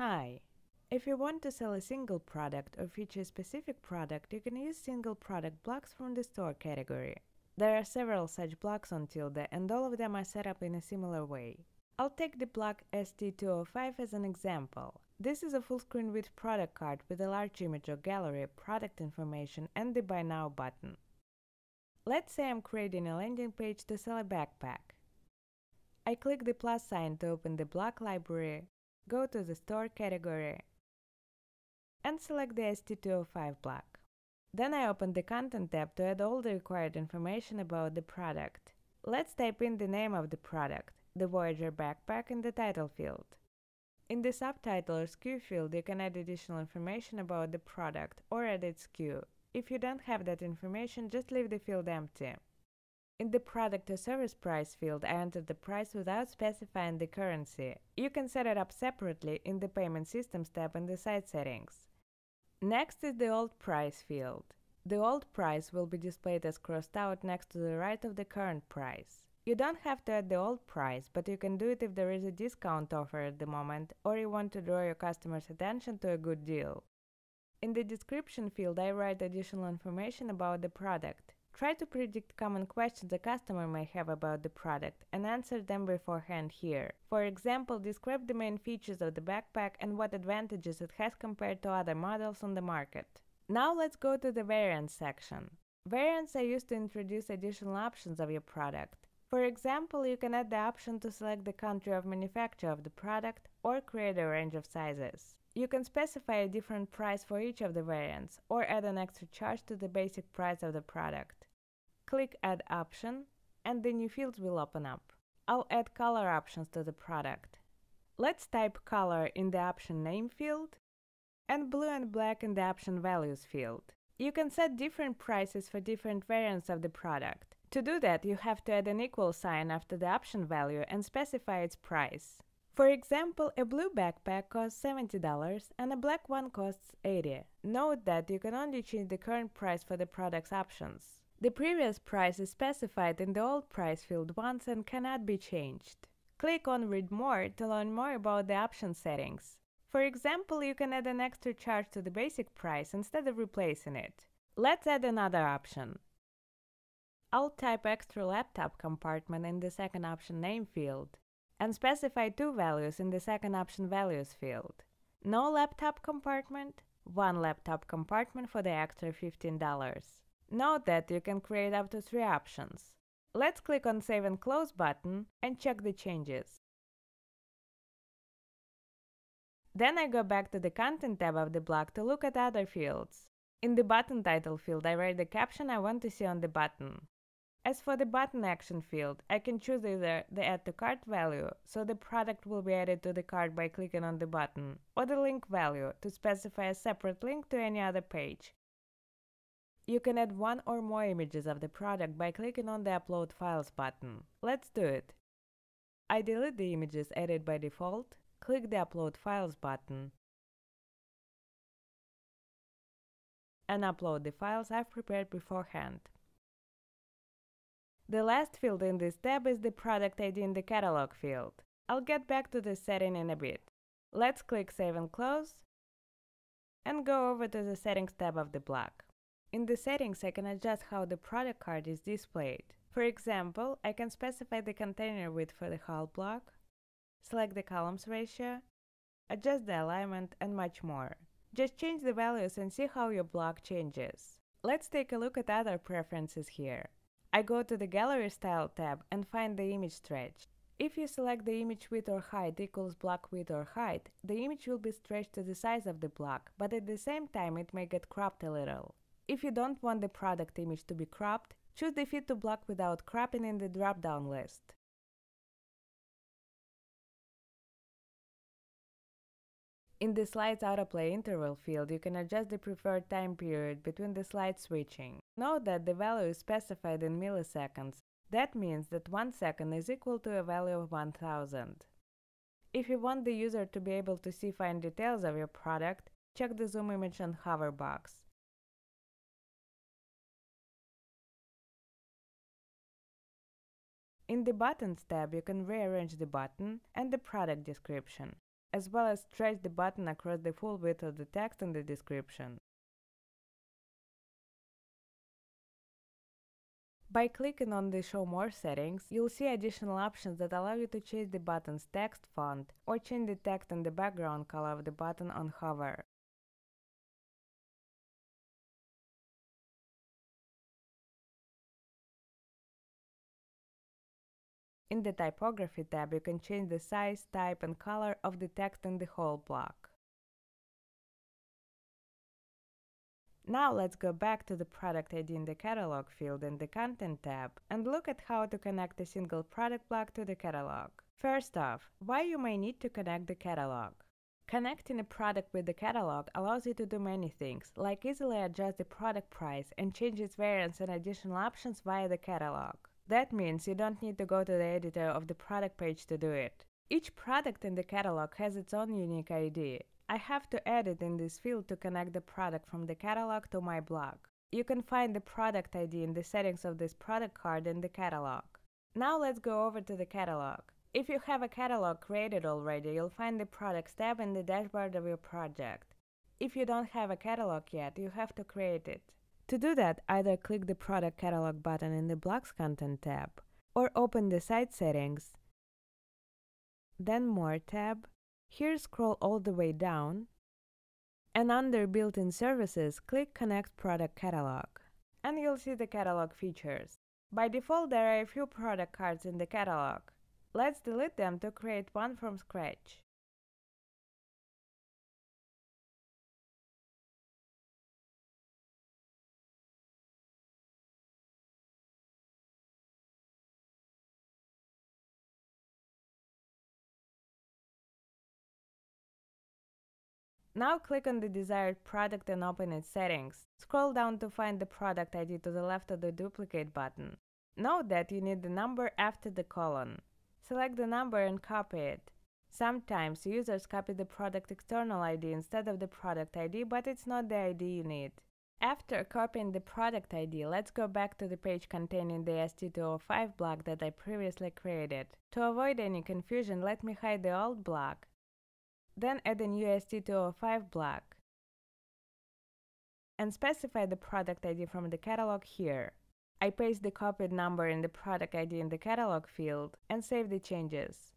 Hi! If you want to sell a single product or feature a specific product, you can use single product blocks from the store category. There are several such blocks on Tilda and all of them are set up in a similar way. I'll take the block ST205 as an example. This is a full screen with product card with a large image or gallery, product information and the Buy Now button. Let's say I'm creating a landing page to sell a backpack. I click the plus sign to open the block library, go to the store category, and select the ST205 block. Then I open the Content tab to add all the required information about the product. Let's type in the name of the product, the Voyager backpack in the title field. In the subtitle or SKU field, you can add additional information about the product or edit SKU. If you don't have that information, just leave the field empty. In the product or service price field, I entered the price without specifying the currency. You can set it up separately in the Payment Systems tab in the site settings. Next is the old price field. The old price will be displayed as crossed out next to the right of the current price. You don't have to add the old price, but you can do it if there is a discount offer at the moment or you want to draw your customers' attention to a good deal. In the description field, I write additional information about the product. Try to predict common questions a customer may have about the product and answer them beforehand here. For example, describe the main features of the backpack and what advantages it has compared to other models on the market. Now let's go to the variants section. Variants are used to introduce additional options of your product. For example, you can add the option to select the country of manufacture of the product or create a range of sizes. You can specify a different price for each of the variants or add an extra charge to the basic price of the product. Click Add option and the new fields will open up. I'll add color options to the product. Let's type color in the option name field and blue and black in the option values field. You can set different prices for different variants of the product. To do that, you have to add an equal sign after the option value and specify its price. For example, a blue backpack costs $70 and a black one costs 80. Note that you can only change the current price for the product's options. The previous price is specified in the old price field once and cannot be changed. Click on Read More to learn more about the option settings. For example, you can add an extra charge to the basic price instead of replacing it. Let's add another option. I'll type extra laptop compartment in the second option name field and specify two values in the second option values field. No laptop compartment, one laptop compartment for the extra $15. Note that you can create up to three options. Let's click on Save and Close button and check the changes. Then I go back to the Content tab of the block to look at other fields. In the button title field, I write the caption I want to see on the button. As for the button action field, I can choose either the add to cart value, so the product will be added to the cart by clicking on the button, or the link value, to specify a separate link to any other page, you can add one or more images of the product by clicking on the Upload Files button. Let's do it. I delete the images added by default, click the Upload Files button, and upload the files I've prepared beforehand. The last field in this tab is the product ID in the catalog field. I'll get back to this setting in a bit. Let's click Save and Close, and go over to the Settings tab of the block. In the settings, I can adjust how the product card is displayed. For example, I can specify the container width for the whole block, select the columns ratio, adjust the alignment, and much more. Just change the values and see how your block changes. Let's take a look at other preferences here. I go to the Gallery Style tab and find the image stretch. If you select the image width or height equals block width or height, the image will be stretched to the size of the block, but at the same time it may get cropped a little. If you don't want the product image to be cropped, choose the Fit to Block without cropping in the drop-down list. In the slides autoplay interval field, you can adjust the preferred time period between the slide switching. Note that the value is specified in milliseconds. That means that 1 second is equal to a value of 1000. If you want the user to be able to see fine details of your product, check the zoom image and hover box. In the Buttons tab, you can rearrange the button and the product description. As well as stretch the button across the full width of the text in the description. By clicking on the Show More settings, you'll see additional options that allow you to change the button's text font or change the text and the background color of the button on hover. In the Typography tab, you can change the size, type and color of the text in the whole block. Now let's go back to the product ID in the catalog field in the Content tab and look at how to connect a single product block to the catalog. First off, why you may need to connect the catalog. Connecting a product with the catalog allows you to do many things, like easily adjust the product price and change its variants and additional options via the catalog. That means you don't need to go to the editor of the product page to do it. Each product in the catalog has its own unique ID, I have to edit in this field to connect the product from the catalog to my block. You can find the product ID in the settings of this product card in the catalog. Now let's go over to the catalog. If you have a catalog created already, you'll find the Products tab in the dashboard of your project. If you don't have a catalog yet, you have to create it. To do that, either click the Product Catalog button in the Blocks Content tab, or open the Site Settings, then More tab, here scroll all the way down and under Built-in Services, click Connect Product Catalog and you'll see the catalog features. By default, there are a few product cards in the catalog. Let's delete them to create one from scratch. Now click on the desired product and open its settings. Scroll down to find the product ID to the left of the duplicate button. Note that you need the number after the colon. Select the number and copy it. Sometimes users copy the product external ID instead of the product ID, but it's not the ID you need. After copying the product ID, let's go back to the page containing the ST205 block that I previously created. To avoid any confusion, let me hide the old block then add an UST205 block and specify the product ID from the catalog here. I paste the copied number in the product ID in the catalog field and save the changes.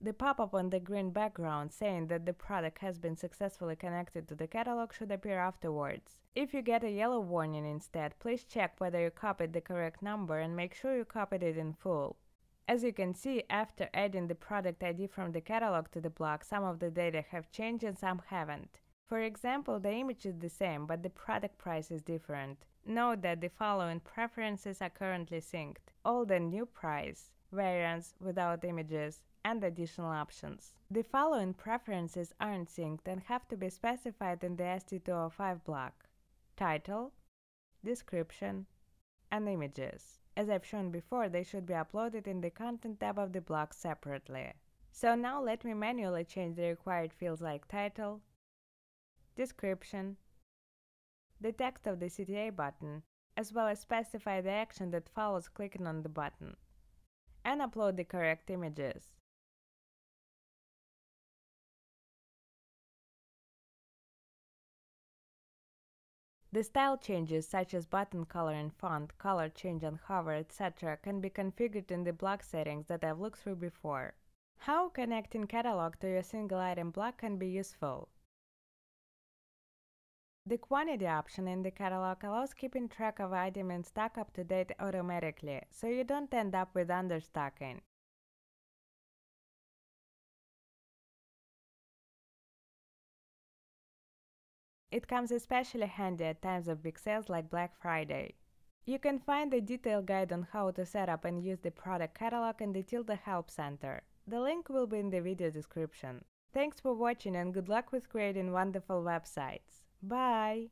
The pop-up on the green background saying that the product has been successfully connected to the catalog should appear afterwards. If you get a yellow warning instead, please check whether you copied the correct number and make sure you copied it in full. As you can see, after adding the product ID from the catalog to the block, some of the data have changed and some haven't. For example, the image is the same, but the product price is different. Note that the following preferences are currently synced. Old and new price, variants without images, and additional options. The following preferences aren't synced and have to be specified in the ST205 block. Title, description, and images. As I've shown before, they should be uploaded in the Content tab of the block separately. So now let me manually change the required fields like title, description, the text of the CTA button, as well as specify the action that follows clicking on the button, and upload the correct images. The style changes such as button color and font, color change on hover, etc. can be configured in the block settings that I've looked through before. How connecting catalog to your single item block can be useful. The quantity option in the catalog allows keeping track of items in stock up to date automatically, so you don't end up with understocking. It comes especially handy at times of big sales like Black Friday. You can find a detailed guide on how to set up and use the product catalog in the Tilda Help Center. The link will be in the video description. Thanks for watching and good luck with creating wonderful websites. Bye!